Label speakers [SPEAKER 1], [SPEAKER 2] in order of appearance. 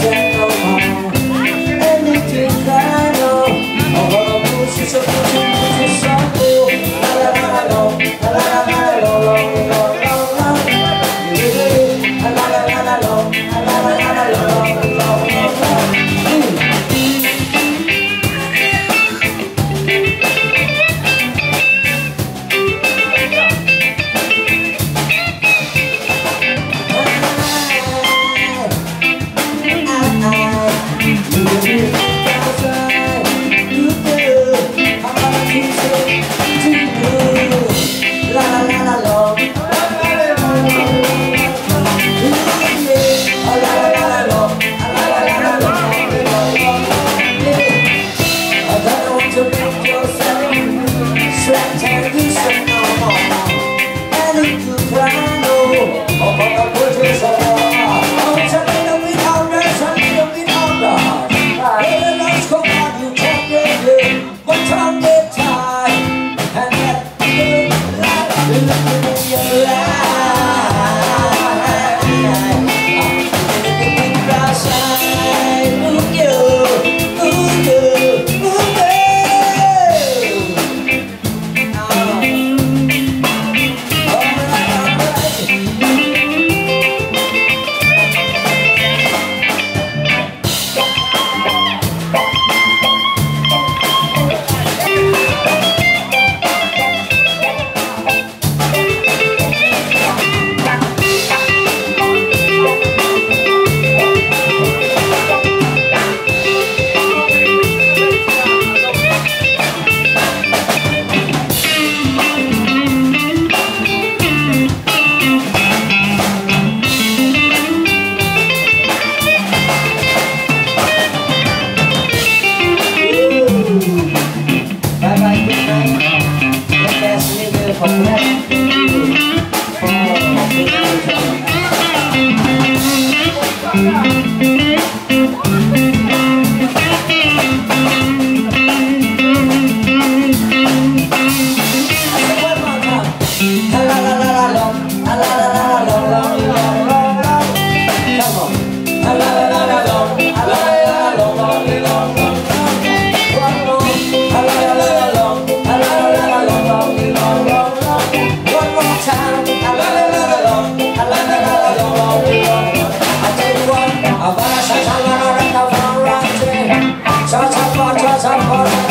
[SPEAKER 1] Yeah. Yeah. Somebody.